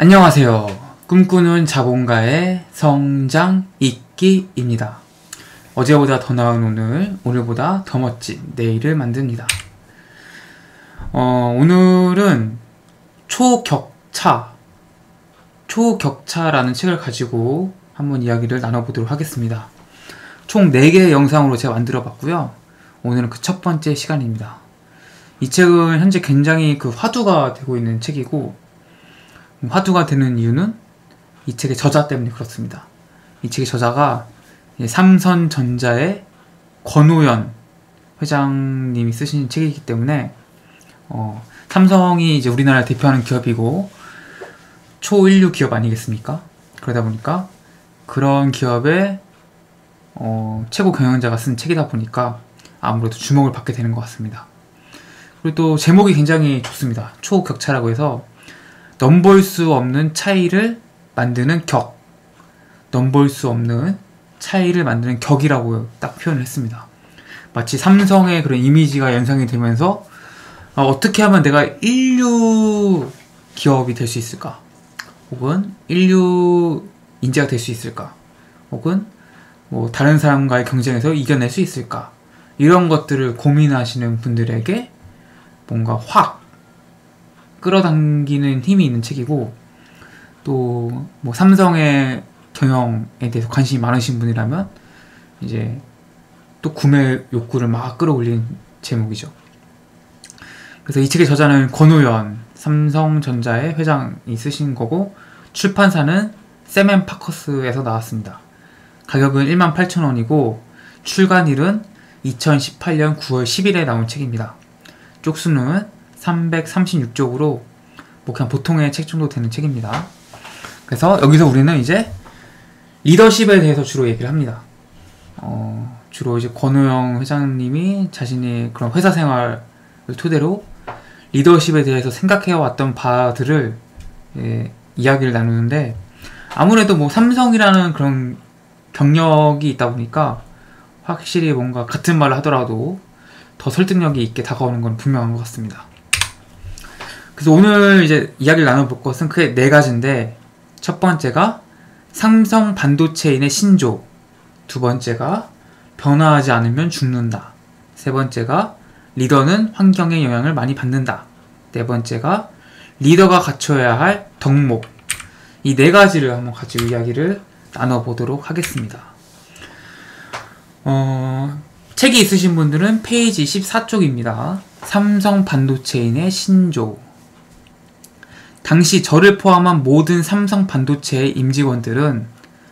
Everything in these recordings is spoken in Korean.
안녕하세요. 꿈꾸는 자본가의 성장 읽기입니다. 어제보다 더 나은 오늘, 오늘보다 더 멋진 내일을 만듭니다. 어, 오늘은 초격차, 초격차라는 책을 가지고 한번 이야기를 나눠보도록 하겠습니다. 총 4개의 영상으로 제가 만들어 봤고요. 오늘은 그 첫 번째 시간입니다. 이 책은 현재 굉장히 그 화두가 되고 있는 책이고, 화두가 되는 이유는 이 책의 저자 때문에 그렇습니다. 이 책의 저자가 삼선전자의 권호연 회장님이 쓰신 책이기 때문에 어, 삼성이 이제 우리나라를 대표하는 기업이고 초인류 기업 아니겠습니까? 그러다 보니까 그런 기업의 어, 최고 경영자가 쓴 책이다 보니까 아무래도 주목을 받게 되는 것 같습니다. 그리고 또 제목이 굉장히 좋습니다. 초격차라고 해서 넘볼 수 없는 차이를 만드는 격. 넘볼 수 없는 차이를 만드는 격이라고 딱 표현을 했습니다. 마치 삼성의 그런 이미지가 연상이 되면서 어, 떻게 하면 내가 인류 기업이 될 수 있을까? 혹은 인류 인재가 될 수 있을까? 혹은 뭐 다른 사람과의 경쟁에서 이겨낼 수 있을까? 이런 것들을 고민하시는 분들에게 뭔가 확 끌어당기는 힘이 있는 책이고 또 뭐 삼성의 경영에 대해서 관심이 많으신 분이라면 이제 또 구매 욕구를 막 끌어올리는 제목이죠. 그래서 이 책의 저자는 권우연 삼성전자의 회장이 쓰신 거고 출판사는 세멘 파커스에서 나왔습니다. 가격은 18,000원이고 출간일은 2018년 9월 10일에 나온 책입니다. 쪽수는 336쪽으로 뭐 그냥 보통의 책 정도 되는 책입니다. 그래서 여기서 우리는 이제 리더십에 대해서 주로 얘기를 합니다. 어, 주로 이제 권우영 회장님이 자신의 그런 회사 생활을 토대로 리더십에 대해서 생각해 왔던 바들을 예, 이야기를 나누는데 아무래도 뭐 삼성이라는 그런 경력이 있다 보니까 확실히 뭔가 같은 말을 하더라도 더 설득력이 있게 다가오는 건 분명한 것 같습니다. 그래서 오늘 이제 이야기를 나눠볼 것은 크게 네 가지인데 첫 번째가 삼성 반도체인의 신조 두 번째가 변화하지 않으면 죽는다 세 번째가 리더는 환경의 영향을 많이 받는다 네 번째가 리더가 갖춰야 할 덕목 이 네 가지를 한번 가지고 이야기를 나눠보도록 하겠습니다. 어, 책이 있으신 분들은 페이지 14쪽입니다. 삼성 반도체인의 신조 당시 저를 포함한 모든 삼성 반도체의 임직원들은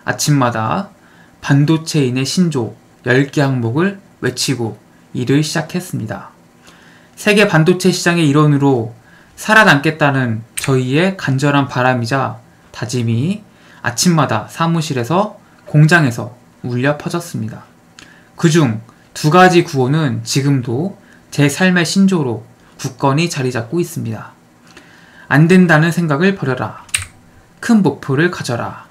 아침마다 반도체인의 신조 10개 항목을 외치고 일을 시작했습니다. 세계 반도체 시장의 일원으로 살아남겠다는 저희의 간절한 바람이자 다짐이 아침마다 사무실에서 공장에서 울려 퍼졌습니다. 그중 두 가지 구호는 지금도 제 삶의 신조로 굳건히 자리 잡고 있습니다. 안 된다는 생각을 버려라. 큰 목표를 가져라.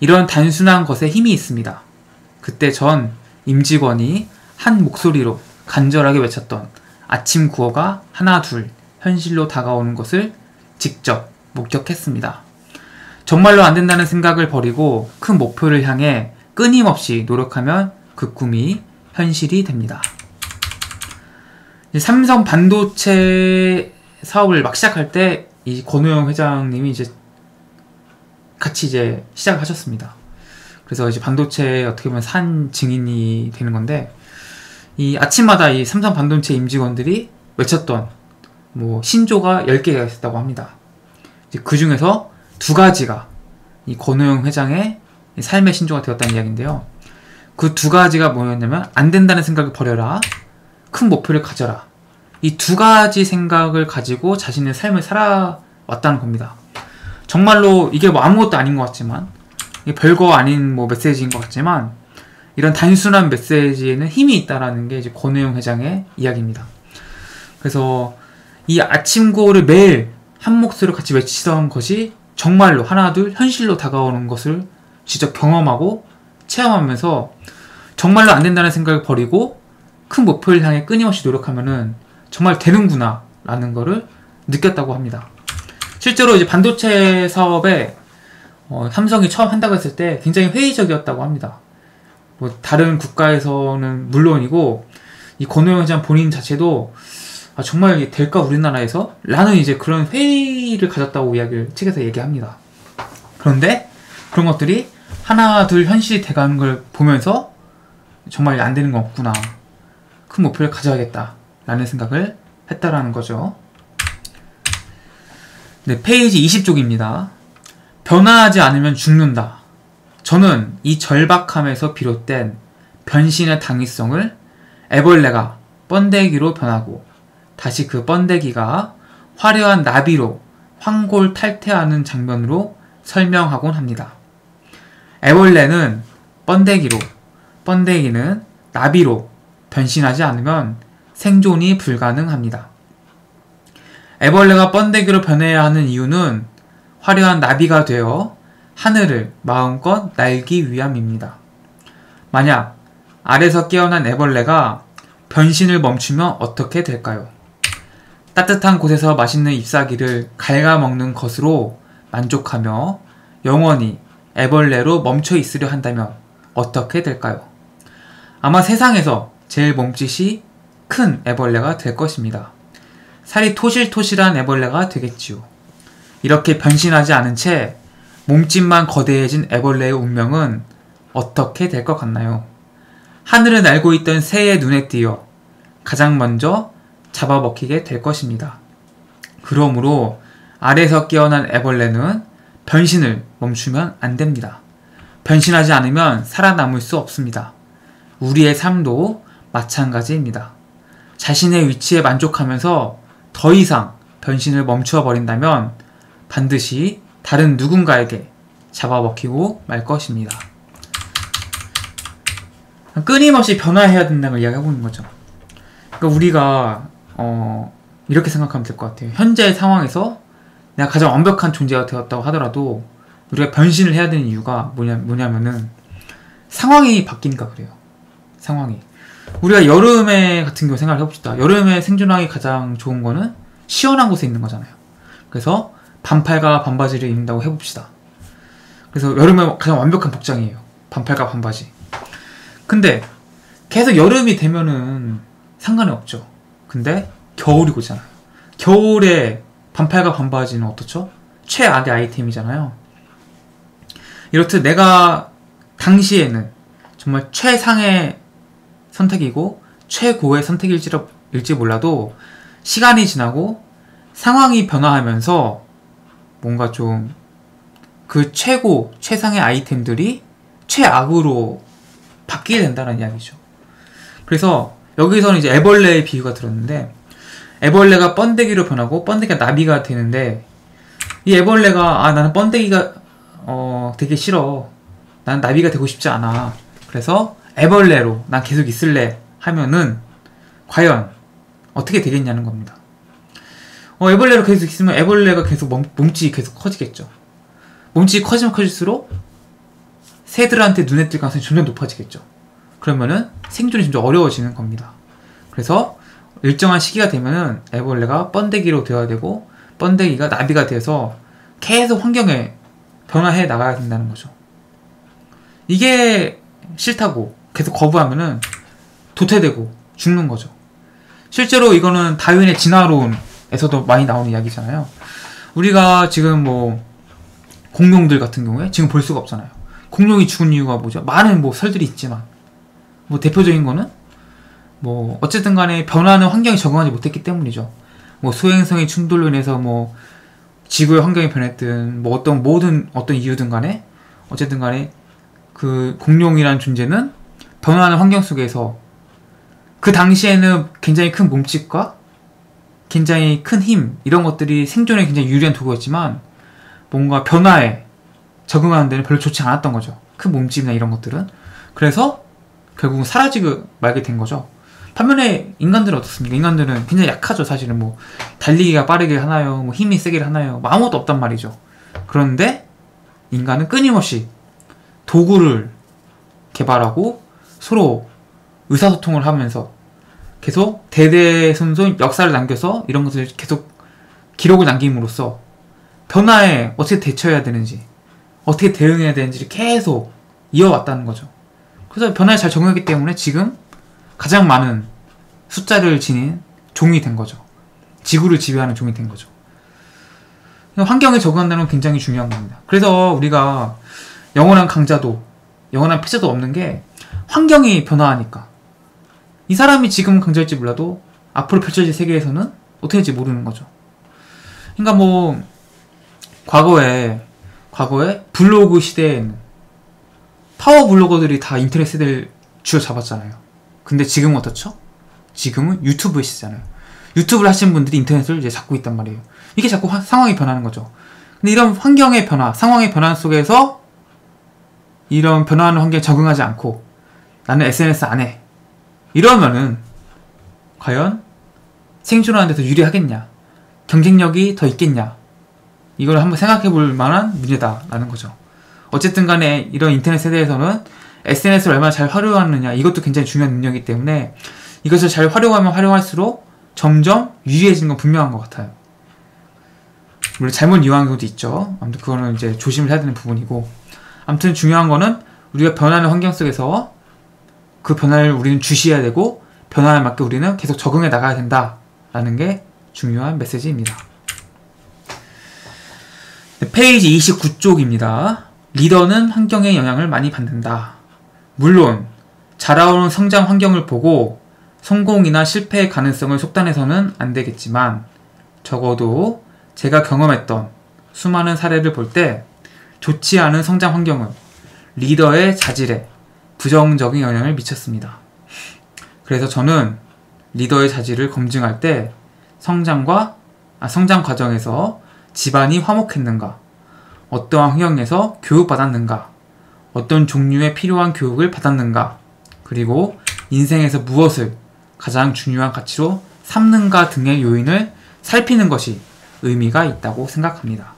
이런 단순한 것에 힘이 있습니다. 그때 전 임직원이 한 목소리로 간절하게 외쳤던 아침 구호가 하나 둘 현실로 다가오는 것을 직접 목격했습니다. 정말로 안 된다는 생각을 버리고 큰 목표를 향해 끊임없이 노력하면 그 꿈이 현실이 됩니다. 삼성 반도체 사업을 막 시작할 때 이 권우영 회장님이 이제 같이 이제 시작을 하셨습니다. 그래서 이제 반도체 어떻게 보면 산 증인이 되는 건데 이 아침마다 이 삼성 반도체 임직원들이 외쳤던 뭐 신조가 10개가 있었다고 합니다. 그 중에서 두 가지가 이 권우영 회장의 삶의 신조가 되었다는 이야기인데요. 그 두 가지가 뭐였냐면 안 된다는 생각을 버려라. 큰 목표를 가져라. 이 두 가지 생각을 가지고 자신의 삶을 살아왔다는 겁니다. 정말로 이게 뭐 아무것도 아닌 것 같지만 별거 아닌 뭐 메시지인 것 같지만 이런 단순한 메시지에는 힘이 있다라는 게 이제 권우영 회장의 이야기입니다. 그래서 이 아침고를 매일 한 목소리로 같이 외치던 것이 정말로 하나둘 현실로 다가오는 것을 직접 경험하고 체험하면서 정말로 안 된다는 생각을 버리고 큰 목표를 향해 끊임없이 노력하면은 정말 되는구나 라는 거를 느꼈다고 합니다. 실제로 이제 반도체 사업에 어, 삼성이 처음 한다고 했을 때 굉장히 회의적이었다고 합니다. 뭐 다른 국가에서는 물론이고 이 권호영 회장 본인 자체도 아, 정말 될까 우리나라에서? 라는 이제 그런 회의를 가졌다고 이야기를 책에서 얘기합니다. 그런데 그런 것들이 하나 둘 현실이 돼가는 걸 보면서 정말 안 되는 거 없구나. 큰 목표를 가져야겠다. 라는 생각을 했다라는 거죠. 네, 페이지 20쪽입니다. 변화하지 않으면 죽는다. 저는 이 절박함에서 비롯된 변신의 당위성을 애벌레가 번데기로 변하고 다시 그 번데기가 화려한 나비로 황골 탈퇴하는 장면으로 설명하곤 합니다. 애벌레는 번데기로, 번데기는 나비로 변신하지 않으면 생존이 불가능합니다. 애벌레가 번데기로 변해야 하는 이유는 화려한 나비가 되어 하늘을 마음껏 날기 위함입니다. 만약 아래서 깨어난 애벌레가 변신을 멈추면 어떻게 될까요? 따뜻한 곳에서 맛있는 잎사귀를 갉아먹는 것으로 만족하며 영원히 애벌레로 멈춰 있으려 한다면 어떻게 될까요? 아마 세상에서 제일 몸짓이 큰 애벌레가 될 것입니다. 살이 토실토실한 애벌레가 되겠지요. 이렇게 변신하지 않은 채 몸집만 거대해진 애벌레의 운명은 어떻게 될 것 같나요? 하늘을 날고 있던 새의 눈에 띄어 가장 먼저 잡아먹히게 될 것입니다. 그러므로 아래서 깨어난 애벌레는 변신을 멈추면 안 됩니다. 변신하지 않으면 살아남을 수 없습니다. 우리의 삶도 마찬가지입니다. 자신의 위치에 만족하면서 더 이상 변신을 멈추어 버린다면 반드시 다른 누군가에게 잡아먹히고 말 것입니다. 끊임없이 변화해야 된다는 있는 거죠. 그러니까 우리가 어, 이렇게 생각하면 될 것 같아요. 현재의 상황에서 내가 가장 완벽한 존재가 되었다고 하더라도 우리가 변신을 해야 되는 이유가 뭐냐, 뭐냐면은 상황이 바뀌니까 그래요. 상황이. 우리가 여름에 같은 경우 생각을 해봅시다. 여름에 생존하기 가장 좋은 거는 시원한 곳에 있는 거잖아요. 그래서 반팔과 반바지를 입는다고 해봅시다. 그래서 여름에 가장 완벽한 복장이에요. 반팔과 반바지. 근데 계속 여름이 되면은 상관이 없죠. 근데 겨울이 오잖아요. 겨울에 반팔과 반바지는 어떻죠? 최악의 아이템이잖아요. 이렇듯 내가 당시에는 정말 최상의 선택이고 최고의 선택일지 일지 몰라도 시간이 지나고 상황이 변화하면서 뭔가 좀 그 최고, 최상의 아이템들이 최악으로 바뀌게 된다는 이야기죠. 그래서 여기서는 이제 애벌레의 비유가 들었는데 애벌레가 번데기로 변하고 번데기가 나비가 되는데 이 애벌레가 아 나는 번데기가 어 되게 싫어. 난 나비가 되고 싶지 않아. 그래서 애벌레로 난 계속 있을래 하면은 과연 어떻게 되겠냐는 겁니다. 어, 애벌레로 계속 있으면 애벌레가 계속 몸, 몸집이 계속 커지겠죠. 몸집이 커지면 커질수록 새들한테 눈에 띌 가능성이 점점 높아지겠죠. 그러면은 생존이 점점 어려워지는 겁니다. 그래서 일정한 시기가 되면은 애벌레가 번데기로 되어야 되고 번데기가 나비가 돼서 계속 환경에 변화해 나가야 된다는 거죠. 이게 싫다고 계속 거부하면은 도태되고 죽는 거죠. 실제로 이거는 다윈의 진화론에서도 많이 나오는 이야기잖아요. 우리가 지금 뭐 공룡들 같은 경우에 지금 볼 수가 없잖아요. 공룡이 죽은 이유가 뭐죠? 많은 뭐 설들이 있지만 뭐 대표적인 거는 뭐 어쨌든 간에 변화하는 환경에 적응하지 못했기 때문이죠. 뭐 소행성의 충돌로 인해서 뭐 지구의 환경이 변했든 뭐 어떤 모든 어떤 이유든 간에 어쨌든 간에 그 공룡이라는 존재는 변화하는 환경 속에서 그 당시에는 굉장히 큰 몸집과 굉장히 큰 힘 이런 것들이 생존에 굉장히 유리한 도구였지만 뭔가 변화에 적응하는 데는 별로 좋지 않았던 거죠. 큰 몸집이나 이런 것들은 그래서 결국은 사라지고 말게 된 거죠. 반면에 인간들은 어떻습니까? 인간들은 굉장히 약하죠. 사실은 뭐 달리기가 빠르게 하나요? 뭐 힘이 세게 하나요? 뭐 아무것도 없단 말이죠. 그런데 인간은 끊임없이 도구를 개발하고 서로 의사소통을 하면서 계속 대대손손 역사를 남겨서 이런 것을 계속 기록을 남김으로써 변화에 어떻게 대처해야 되는지, 어떻게 대응해야 되는지를 계속 이어왔다는 거죠. 그래서 변화에 잘 적응했기 때문에 지금 가장 많은 숫자를 지닌 종이 된 거죠. 지구를 지배하는 종이 된 거죠. 환경에 적응한다는 건 굉장히 중요한 겁니다. 그래서 우리가 영원한 강자도, 영원한 패자도 없는 게 환경이 변화하니까. 이 사람이 지금 강자일지 몰라도 앞으로 펼쳐질 세계에서는 어떻게 될지 모르는 거죠. 그러니까 뭐, 과거에, 과거에 블로그 시대에는 파워 블로거들이 다 인터넷 세대를 쥐어잡았잖아요. 근데 지금은 어떻죠? 지금은 유튜브에 시잖아요. 유튜브를 하시는 분들이 인터넷을 이제 잡고 있단 말이에요. 이게 자꾸 화, 상황이 변하는 거죠. 근데 이런 환경의 변화, 상황의 변화 속에서 이런 변화하는 환경에 적응하지 않고 나는 SNS 안 해. 이러면은 과연 생존하는 데서 유리하겠냐? 경쟁력이 더 있겠냐? 이걸 한번 생각해 볼 만한 문제다라는 거죠. 어쨌든 간에 이런 인터넷 세대에서는 SNS를 얼마나 잘 활용하느냐 이것도 굉장히 중요한 능력이기 때문에 이것을 잘 활용하면 활용할수록 점점 유리해지는 건 분명한 것 같아요. 물론 잘못 이용한 경우도 있죠. 아무튼 그거는 이제 조심을 해야 되는 부분이고 아무튼 중요한 거는 우리가 변하는 환경 속에서 그 변화를 우리는 주시해야 되고 변화에 맞게 우리는 계속 적응해 나가야 된다라는 게 중요한 메시지입니다. 네, 페이지 29쪽입니다. 리더는 환경의 영향을 많이 받는다. 물론 자라오는 성장 환경을 보고 성공이나 실패의 가능성을 속단해서는 안 되겠지만 적어도 제가 경험했던 수많은 사례를 볼 때 좋지 않은 성장 환경은 리더의 자질에 부정적인 영향을 미쳤습니다. 그래서 저는 리더의 자질을 검증할 때 성장과 아, 성장 과정에서 집안이 화목했는가, 어떠한 환경에서 교육받았는가, 어떤 종류의 필요한 교육을 받았는가, 그리고 인생에서 무엇을 가장 중요한 가치로 삼는가 등의 요인을 살피는 것이 의미가 있다고 생각합니다.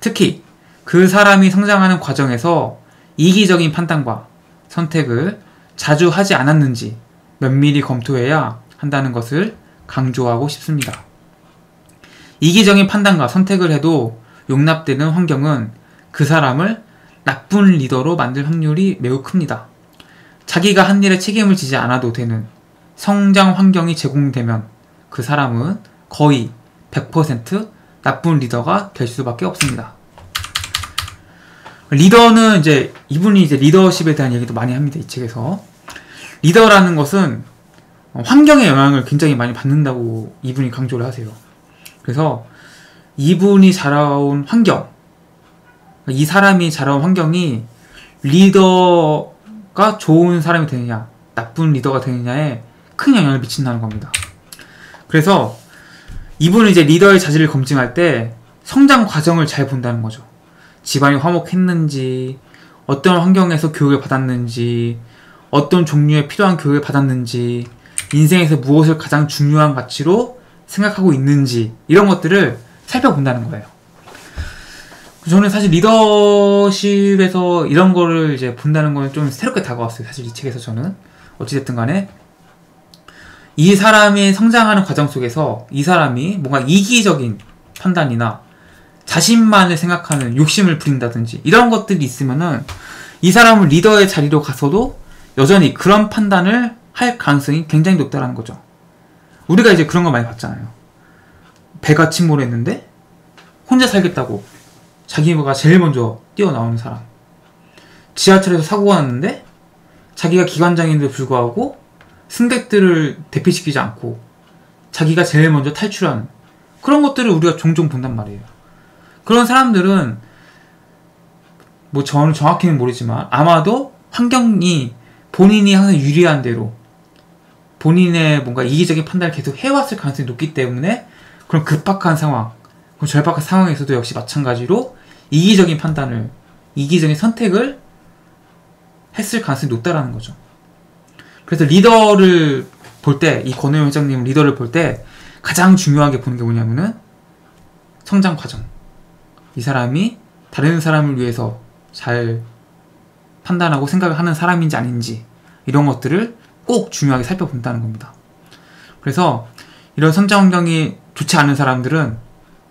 특히 그 사람이 성장하는 과정에서 이기적인 판단과 선택을 자주 하지 않았는지 면밀히 검토해야 한다는 것을 강조하고 싶습니다. 이기적인 판단과 선택을 해도 용납되는 환경은 그 사람을 나쁜 리더로 만들 확률이 매우 큽니다. 자기가 한 일에 책임을 지지 않아도 되는 성장 환경이 제공되면 그 사람은 거의 100% 나쁜 리더가 될 수밖에 없습니다. 리더는 이제 이분이 이제 리더십에 대한 얘기도 많이 합니다. 이 책에서 리더라는 것은 환경의 영향을 굉장히 많이 받는다고 이분이 강조를 하세요. 그래서 이분이 자라온 환경, 이 사람이 자라온 환경이 리더가 좋은 사람이 되느냐, 나쁜 리더가 되느냐에 큰 영향을 미친다는 겁니다. 그래서 이분은 이제 리더의 자질을 검증할 때 성장 과정을 잘 본다는 거죠. 집안이 화목했는지, 어떤 환경에서 교육을 받았는지, 어떤 종류의 필요한 교육을 받았는지, 인생에서 무엇을 가장 중요한 가치로 생각하고 있는지, 이런 것들을 살펴본다는 거예요. 저는 사실 리더십에서 이런 거를 이제 본다는 건 좀 새롭게 다가왔어요. 사실 이 책에서 저는. 어찌됐든 간에 이 사람이 성장하는 과정 속에서 이 사람이 뭔가 이기적인 판단이나 자신만을 생각하는 욕심을 부린다든지 이런 것들이 있으면은 이 사람은 리더의 자리로 가서도 여전히 그런 판단을 할 가능성이 굉장히 높다라는 거죠. 우리가 이제 그런 거 많이 봤잖아요. 배가 침몰했는데 혼자 살겠다고 자기가 제일 먼저 뛰어나오는 사람. 지하철에서 사고가 났는데 자기가 기관장인데 불구하고 승객들을 대피시키지 않고 자기가 제일 먼저 탈출하는 그런 것들을 우리가 종종 본단 말이에요. 그런 사람들은 뭐 저는 정확히는 모르지만 아마도 환경이 본인이 항상 유리한 대로 본인의 뭔가 이기적인 판단을 계속 해왔을 가능성이 높기 때문에 그런 급박한 상황, 그럼 절박한 상황에서도 역시 마찬가지로 이기적인 판단을, 이기적인 선택을 했을 가능성이 높다라는 거죠. 그래서 리더를 볼 때, 이 권호영 회장님 리더를 볼 때 가장 중요하게 보는 게 뭐냐면은 성장 과정. 이 사람이 다른 사람을 위해서 잘 판단하고 생각을 하는 사람인지 아닌지 이런 것들을 꼭 중요하게 살펴본다는 겁니다. 그래서 이런 성장 환경이 좋지 않은 사람들은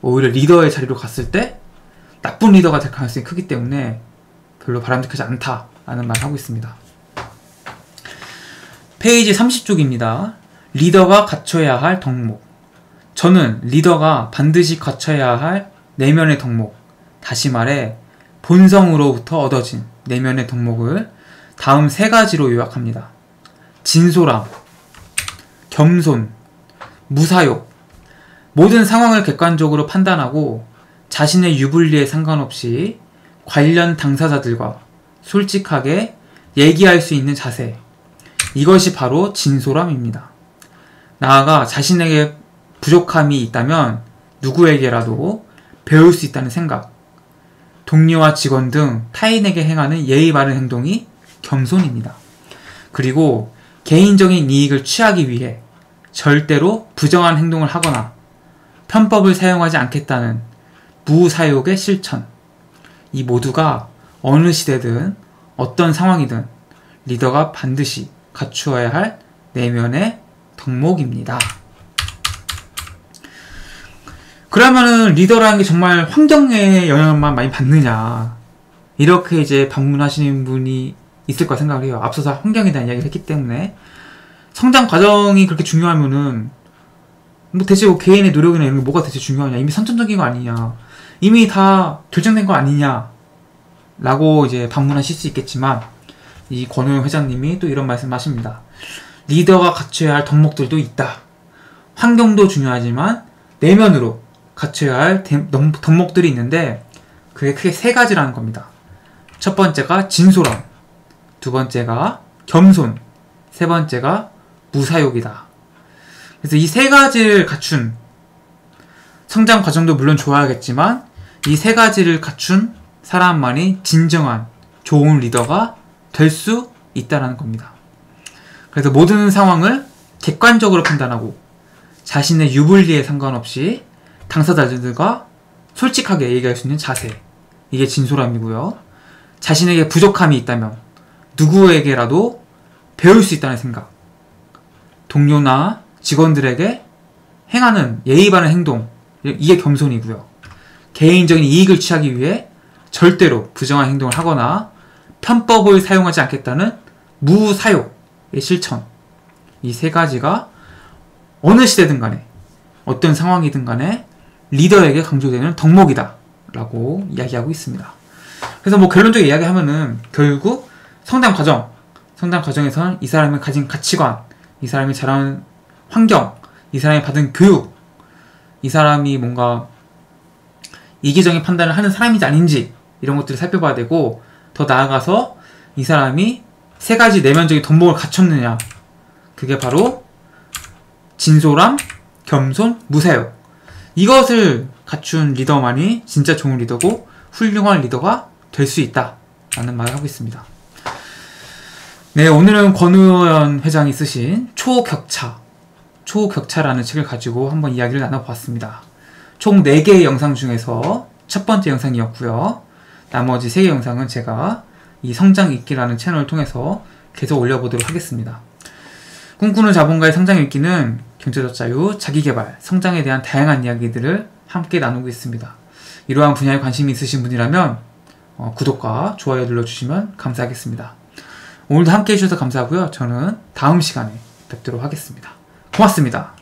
오히려 리더의 자리로 갔을 때 나쁜 리더가 될 가능성이 크기 때문에 별로 바람직하지 않다라는 말을 하고 있습니다. 페이지 30쪽입니다. 리더가 갖춰야 할 덕목. 저는 리더가 반드시 갖춰야 할 내면의 덕목, 다시 말해 본성으로부터 얻어진 내면의 덕목을 다음 세 가지로 요약합니다. 진솔함, 겸손, 무사욕, 모든 상황을 객관적으로 판단하고 자신의 유불리에 상관없이 관련 당사자들과 솔직하게 얘기할 수 있는 자세. 이것이 바로 진솔함입니다. 나아가 자신에게 부족함이 있다면 누구에게라도 배울 수 있다는 생각. 동료와 직원 등 타인에게 행하는 예의 바른 행동이 겸손입니다. 그리고 개인적인 이익을 취하기 위해 절대로 부정한 행동을 하거나 편법을 사용하지 않겠다는 무사욕의 실천. 이 모두가 어느 시대든 어떤 상황이든 리더가 반드시 갖추어야 할 내면의 덕목입니다. 그러면은 리더라는 게 정말 환경에 영향만 많이 받느냐. 이렇게 이제 방문하시는 분이 있을 까 생각을 해요. 앞서서 환경에 대한 이야기를 했기 때문에. 성장 과정이 그렇게 중요하면은, 뭐 대체 뭐 개인의 노력이나 이런 게 뭐가 대체 중요하냐. 이미 선천적인 거 아니냐. 이미 다 결정된 거 아니냐. 라고 이제 방문하실 수 있겠지만, 이 권호영 회장님이 또 이런 말씀 하십니다. 리더가 갖춰야 할 덕목들도 있다. 환경도 중요하지만, 내면으로 갖춰야 할 덕목들이 있는데 그게 크게 세 가지라는 겁니다. 첫 번째가 진솔함, 두 번째가 겸손, 세 번째가 무사욕이다. 그래서 이 세 가지를 갖춘 성장 과정도 물론 좋아야겠지만 이 세 가지를 갖춘 사람만이 진정한 좋은 리더가 될 수 있다는 겁니다. 그래서 모든 상황을 객관적으로 판단하고 자신의 유불리에 상관없이 당사자들과 솔직하게 얘기할 수 있는 자세. 이게 진솔함이고요. 자신에게 부족함이 있다면 누구에게라도 배울 수 있다는 생각. 동료나 직원들에게 행하는 예의 바른 행동. 이게 겸손이고요. 개인적인 이익을 취하기 위해 절대로 부정한 행동을 하거나 편법을 사용하지 않겠다는 무사욕의 실천. 이 세 가지가 어느 시대든 간에 어떤 상황이든 간에 리더에게 강조되는 덕목이다. 라고 이야기하고 있습니다. 그래서 뭐 결론적인 이야기 하면은 결국 성장 과정, 성장 과정에서는 이 사람이 가진 가치관, 이 사람이 자라는 환경, 이 사람이 받은 교육, 이 사람이 뭔가 이기적인 판단을 하는 사람인지 아닌지 이런 것들을 살펴봐야 되고 더 나아가서 이 사람이 세 가지 내면적인 덕목을 갖췄느냐 그게 바로 진솔함, 겸손, 무사요 이것을 갖춘 리더만이 진짜 좋은 리더고 훌륭한 리더가 될 수 있다. 라는 말을 하고 있습니다. 네, 오늘은 권우현 회장이 쓰신 초격차, 초격차라는 책을 가지고 한번 이야기를 나눠봤습니다. 총 4개의 영상 중에서 첫 번째 영상이었고요. 나머지 3개 영상은 제가 이 성장 읽기라는 채널을 통해서 계속 올려보도록 하겠습니다. 꿈꾸는 자본가의 성장 읽기는 경제적 자유, 자기개발, 성장에 대한 다양한 이야기들을 함께 나누고 있습니다. 이러한 분야에 관심이 있으신 분이라면 어, 구독과 좋아요 눌러주시면 감사하겠습니다. 오늘도 함께 해주셔서 감사하고요. 저는 다음 시간에 뵙도록 하겠습니다. 고맙습니다.